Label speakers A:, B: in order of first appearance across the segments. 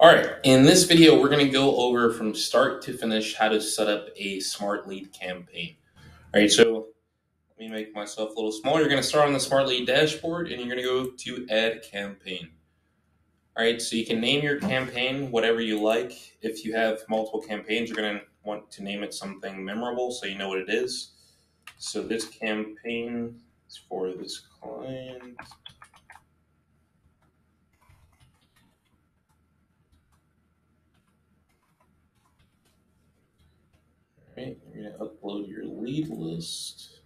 A: All right, in this video, we're going to go over from start to finish how to set up a Smartlead campaign. All right, so let me make myself a little smaller. You're going to start on the Smartlead dashboard and you're going to go to add campaign. All right, so you can name your campaign whatever you like. If you have multiple campaigns, you're going to want to name it something memorable so you know what it is. So this campaign is for this client. Right, you're going to upload your lead list.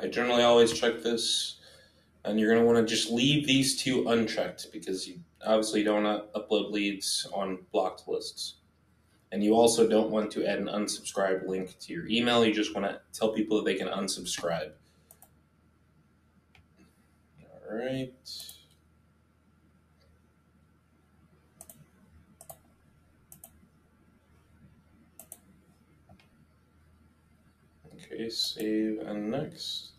A: I generally always check this, and you're going to want to just leave these two unchecked because you obviously don't want to upload leads on blocked lists. And you also don't want to add an unsubscribe link to your email. You just want to tell people that they can unsubscribe. All right. Okay, save and next.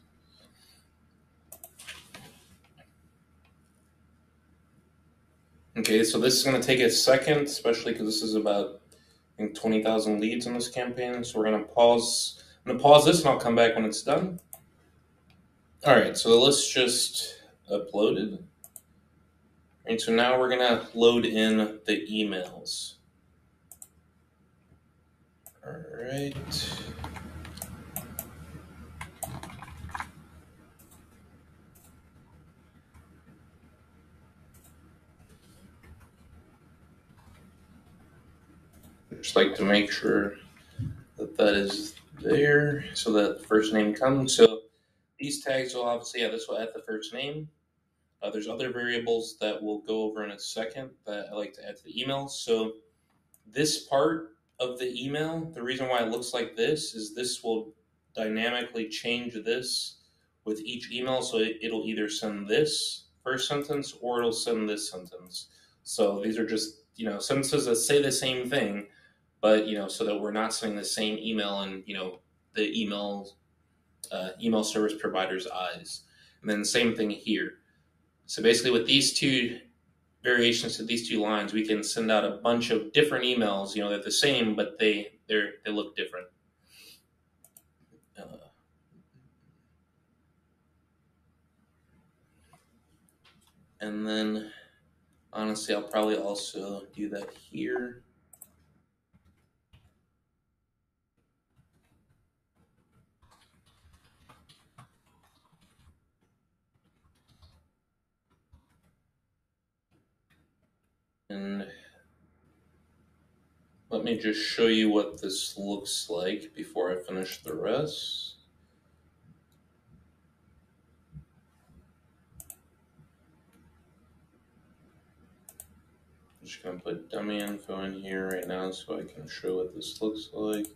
A: Okay, so this is going to take a second, especially because this is about I think 20,000 leads in this campaign. So we're going to pause. I'm going to pause this and I'll come back when it's done. All right, so the list just uploaded. All right, so now we're going to load in the emails. All right. Just like to make sure that that is there so that the first name comes. So these tags will obviously, yeah, this will add the first name. Uh, there's other variables that we'll go over in a second that I like to add to the email. So this part of the email, the reason why it looks like this is this will dynamically change this with each email. So it, it'll either send this first sentence or it'll send this sentence. So these are just, you know, sentences that say the same thing, but you know, so that we're not sending the same email in you know the email uh, email service provider's eyes. And then the same thing here. So basically, with these two variations to these two lines, we can send out a bunch of different emails. You know, they're the same, but they they they look different. Uh, and then, honestly, I'll probably also do that here. And let me just show you what this looks like before I finish the rest. I'm just to put dummy info in here right now so I can show what this looks like.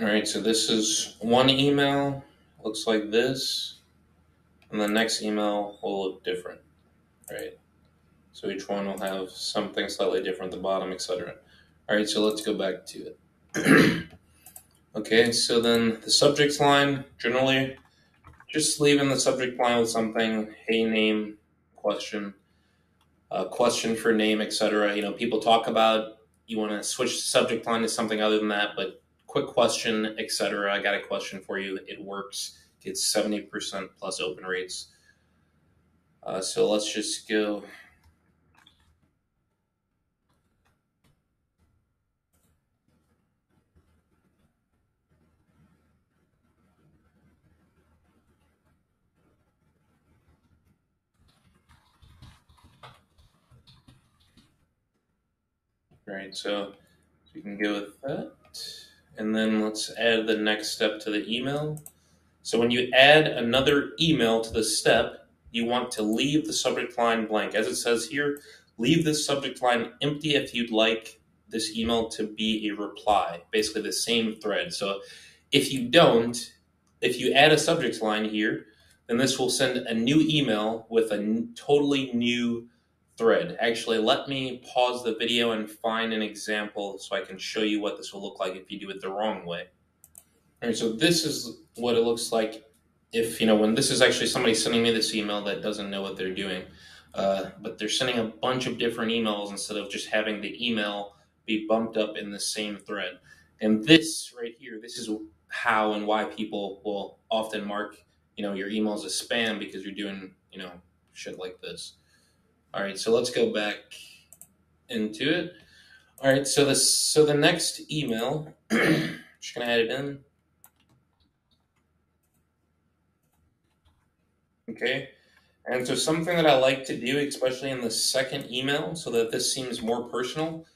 A: All right, so this is one email, looks like this, and the next email will look different, right? So each one will have something slightly different at the bottom, etc. All right, so let's go back to it. okay, so then the subject line, generally, just leaving the subject line with something, hey, name, question, uh, question for name, etc. You know, people talk about, you want to switch the subject line to something other than that, but quick question, etc. I got a question for you. It works. Gets 70% plus open rates. Uh, so let's just go. All right, so we can go with that and then let's add the next step to the email. So when you add another email to the step, you want to leave the subject line blank. As it says here, leave the subject line empty if you'd like this email to be a reply, basically the same thread. So if you don't, if you add a subject line here, then this will send a new email with a totally new thread. Actually, let me pause the video and find an example so I can show you what this will look like if you do it the wrong way. All right, so this is what it looks like if, you know, when this is actually somebody sending me this email that doesn't know what they're doing. Uh, but they're sending a bunch of different emails instead of just having the email be bumped up in the same thread. And this right here, this is how and why people will often mark, you know, your emails as spam because you're doing, you know, shit like this. All right, so let's go back into it. All right, so this so the next email, just gonna add it in. Okay, and so something that I like to do, especially in the second email, so that this seems more personal.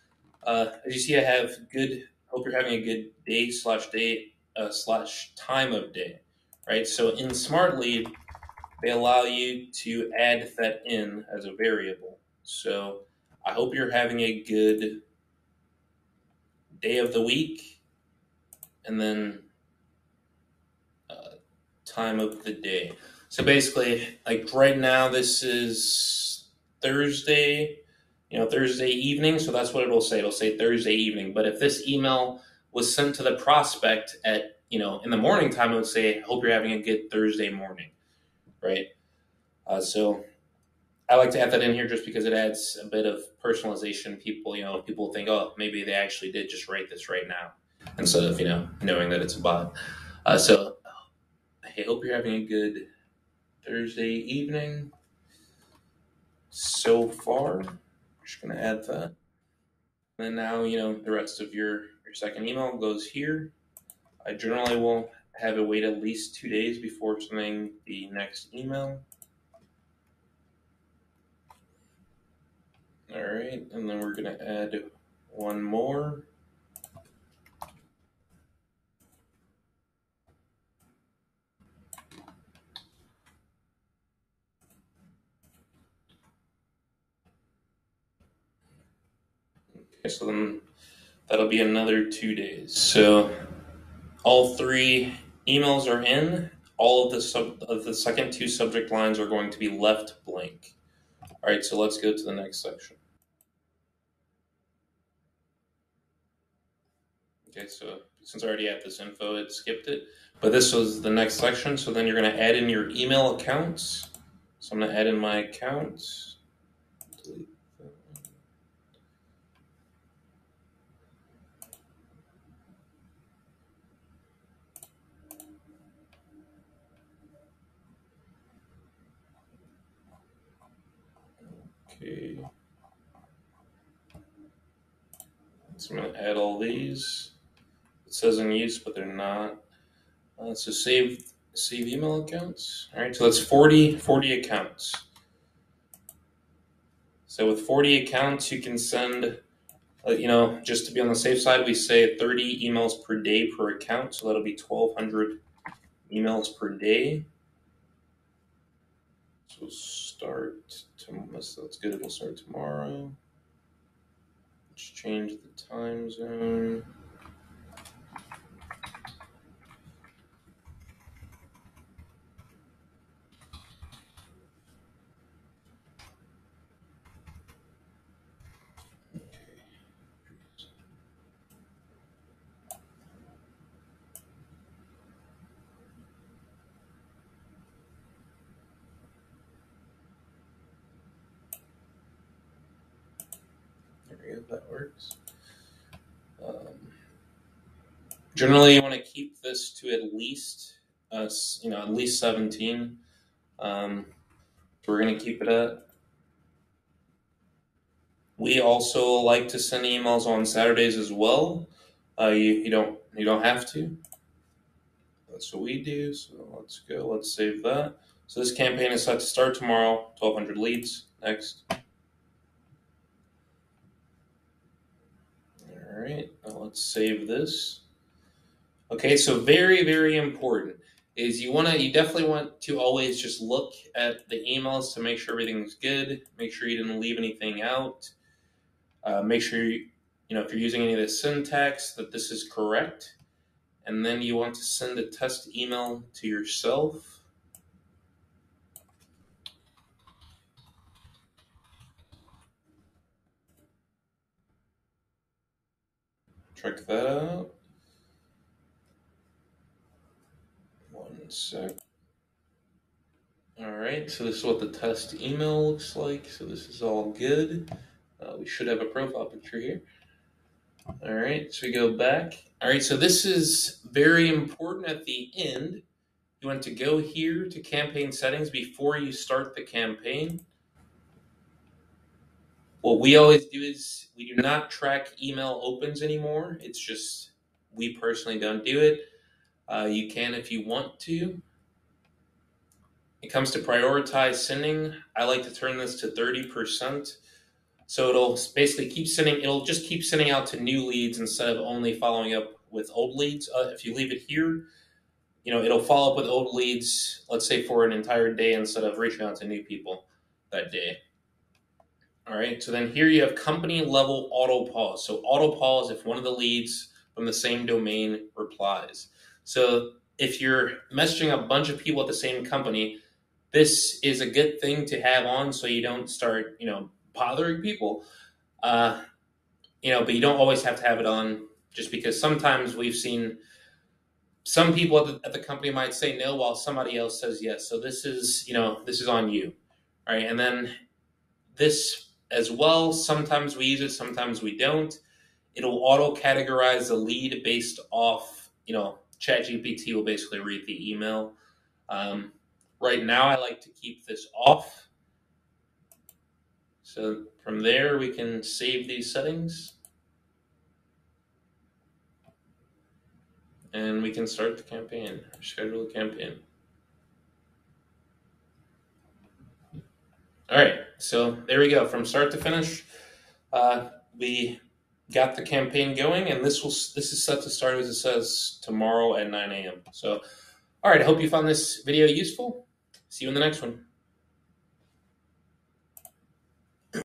A: Uh, as you see, I have good. Hope you're having a good day slash day uh, slash time of day, right? So in Smartlead, they allow you to add that in as a variable. So I hope you're having a good day of the week, and then uh, time of the day. So basically, like right now, this is Thursday, you know, Thursday evening. So that's what it'll say. It'll say Thursday evening. But if this email was sent to the prospect at, you know, in the morning time, it would say, hope you're having a good Thursday morning, right? Uh, so I like to add that in here just because it adds a bit of personalization. People, you know, people think, oh, maybe they actually did just write this right now instead of, you know, knowing that it's a bot. Uh, so I hope you're having a good Thursday evening so far. Just gonna add that. And now, you know, the rest of your, your second email goes here. I generally will have it wait at least two days before sending the next email. All right, and then we're gonna add one more. Okay, so then that'll be another two days. So all three emails are in. All of the sub of the second two subject lines are going to be left blank. All right, so let's go to the next section. Okay, so since I already had this info, it skipped it. But this was the next section. So then you're going to add in your email accounts. So I'm going to add in my accounts. Delete that. Okay. So I'm going to add all these. It says in use, but they're not. Uh, so save save email accounts. All right, so that's 40, 40 accounts. So with 40 accounts, you can send, uh, you know, just to be on the safe side, we say 30 emails per day per account. So that'll be 1,200 emails per day. So start tomorrow. That's good. It'll start tomorrow. Let's change the time zone. We. That works. Um, generally, you want to keep this to at least, uh, you know, at least 17. Um, we're going to keep it at. We also like to send emails on Saturdays as well. Uh, you, you don't you don't have to. That's what we do. So let's go. Let's save that. So this campaign is set to start tomorrow. 1,200 leads. Next. All right. Now let's save this. Okay. So very very important is you want to you definitely want to always just look at the emails to make sure everything's good. Make sure you didn't leave anything out. Uh, make sure you, you know if you're using any of the syntax that this is correct and then you want to send a test email to yourself check that out. One sec. All right, so this is what the test email looks like. So this is all good. Uh, we should have a profile picture here. All right, so we go back. All right, so this is very important at the end. You want to go here to campaign settings before you start the campaign. What we always do is we do not track email opens anymore. It's just we personally don't do it. Uh, you can if you want to. It comes to prioritize sending. I like to turn this to 30%. So it'll basically keep sending, it'll just keep sending out to new leads instead of only following up with old leads. Uh, if you leave it here, you know, it'll follow up with old leads, let's say for an entire day instead of reaching out to new people that day. All right, so then here you have company level auto pause. So auto pause if one of the leads from the same domain replies. So if you're messaging a bunch of people at the same company, this is a good thing to have on so you don't start, you know, bothering people. Uh, you know, but you don't always have to have it on just because sometimes we've seen some people at the, at the company might say no while somebody else says yes. So this is, you know, this is on you. All right. And then this as well, sometimes we use it, sometimes we don't. It'll auto categorize the lead based off, you know, ChatGPT will basically read the email. Um, right now, I like to keep this off. So from there, we can save these settings. And we can start the campaign, schedule the campaign. All right, so there we go. From start to finish, uh, we got the campaign going, and this will this is set to start as it says tomorrow at 9 a.m. So, all right, I hope you found this video useful. See you in the next one.